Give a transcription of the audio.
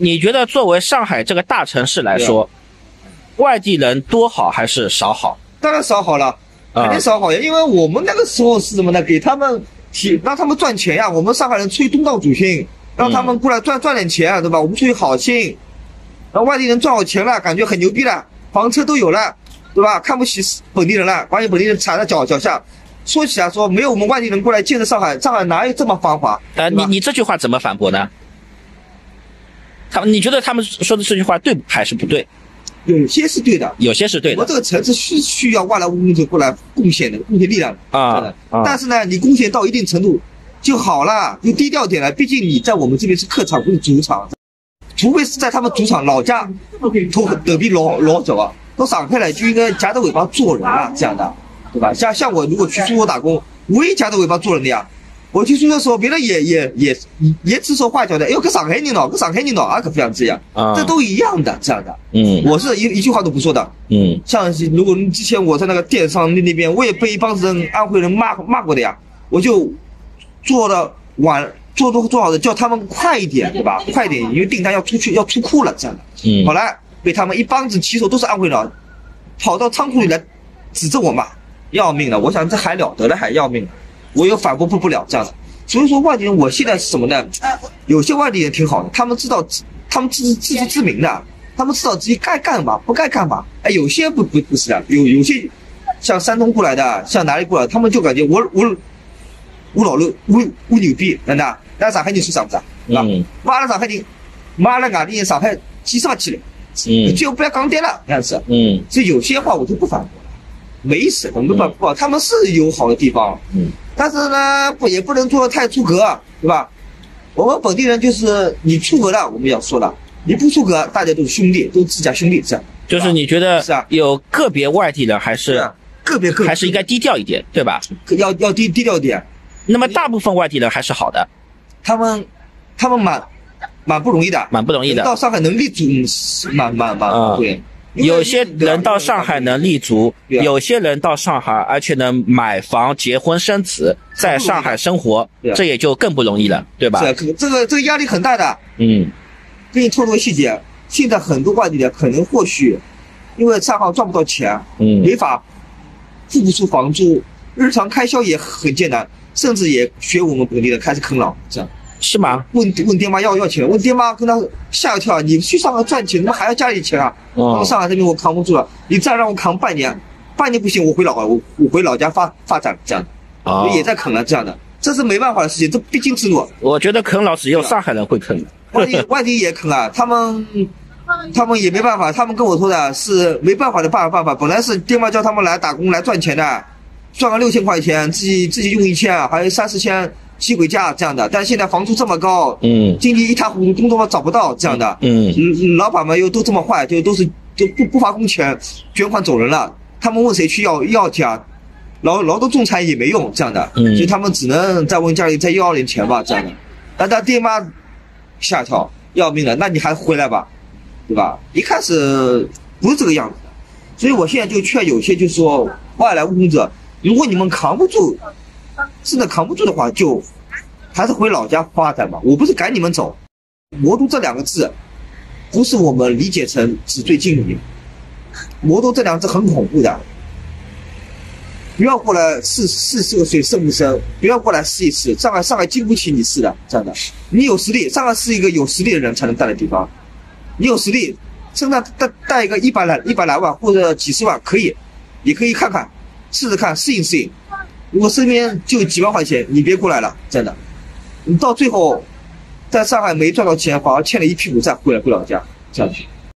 你觉得作为上海这个大城市来说，外地人多好还是少好？当然少好了，啊肯定少好呀。因为我们那个时候是什么呢？给他们提让他们赚钱呀。我们上海人出于东道主心，让他们过来赚赚点钱，啊对吧？我们出于好心，让外地人赚好钱了，感觉很牛逼了，房车都有了，对吧？看不起本地人了，把你本地人踩在脚脚下。说起来说，没有我们外地人过来建设上海，上海哪有这么繁华？呃，你你这句话怎么反驳呢？他们你觉得他们说的这句话对还是不对？有些是对的，有些是对的我们这个城市是需要外来务工者过来贡献的，贡献力量的。啊但是呢，你贡献到一定程度就好了，就低调点了。毕竟你在我们这边是客场，不是主场。除非是在他们主场老家，都得比老老走啊。到上海来就应该夹着尾巴做人啊，这样的，对吧？像像我如果去苏州打工，我也夹着尾巴做人的呀。我去苏州的时候，别人也也也也指手画脚的，哎呦，跟上海人喏，跟上海人喏，啊，可不想这样，啊这都一样的，这样的。嗯我是一一句话都不说的，嗯像如果之前我在那个电商那那边，我也被一帮人安徽人骂骂过的呀，我就做的晚，做做做好的，叫他们快一点，对吧？快一点，因为订单要出去要出库了，这样的。嗯后来被他们一帮子骑手都是安徽人，跑到仓库里来指着我骂，要命了！我想这还了得了，还要命了，我又反驳不不了这样的。所以说外地人，我现在是什么呢？有些外地人挺好的，他们知道自，他们自自知之明的，他们知道自己该干嘛，不该干嘛。哎，有些不不不是的，有有些像山东过来的，像哪里过来，他们就感觉我我我老六我我牛逼，真的。那上海人说啥子啊？对吧？嗯骂了上海人，骂了外地人，上海几上去了，嗯就不要讲跌了，这样子。嗯所以有些话我就不反驳了，没意思，我们不反驳，他们是有好的地方，嗯。但是呢，不也不能做的太出格，对吧？我们本地人就是你出格了，我们要说了；你不出格，大家都是兄弟，都是自家兄弟，这样。就是你觉得是啊。有个别外地人还是个别个还是应该低调一点，对吧？要要低低调点，那么大部分外地人还是好的，他们他们蛮蛮不容易的，蛮不容易的。到上海能立足，嗯是蛮蛮蛮啊。对。有些人到上海能立足，有些人到上海而且能买房、结婚、生子，在上海生活这也就更不容易了，对吧？这个这个压力很大的。嗯。给你透露个细节，现在很多外地的可能或许因为上海赚不到钱，嗯。没法付不出房租，日常开销也很艰难，甚至也学我们本地的开始啃老，这样是吗？问问爹妈要要钱，问爹妈跟他吓一跳，你去上海赚钱，怎么还要家里钱啊？上海这边我扛不住了，你再让我扛半年，半年不行，我回老我我回老家发发展这样的，哦也在啃了这样的，这是没办法的事情，这必经之路。我觉得啃老只有上海人会啃。外地外地也啃啊，他们他们也没办法，他们跟我说的是没办法的办法办法。本来是爹妈叫他们来打工来赚钱的，赚个六千块钱，自己自己用一千，还有三四千寄回家这样的。但现在房租这么高，嗯经济一塌糊涂，工作嘛找不到这样的，嗯嗯老板们又都这么坏，就都是就不不发工钱，卷款走人了。他们问谁去要要钱啊？劳劳动仲裁也没用这样的，嗯所以他们只能再问家里再要点钱吧这样的。但他爹妈吓一跳，要命了，那你还回来吧，对吧？一开始不是这个样子的，所以我现在就劝有些就是说外来务工者，如果你们扛不住，真的扛不住的话，就还是回老家发展吧。我不是赶你们走，魔都这两个字，不是我们理解成纸醉金迷。魔都这两个字很恐怖的，不要过来试试这个水深不深，不要过来试一试。上海上海经不起你试的，真的。你有实力，上海是一个有实力的人才能待的地方。你有实力，身上带带一个一百来一百来万或者几十万可以，你可以看看，试试看，适应适应。如果身边就几万块钱，你别过来了，真的。你到最后，在上海没赚到钱，反而欠了一屁股债回来回老家，这样去。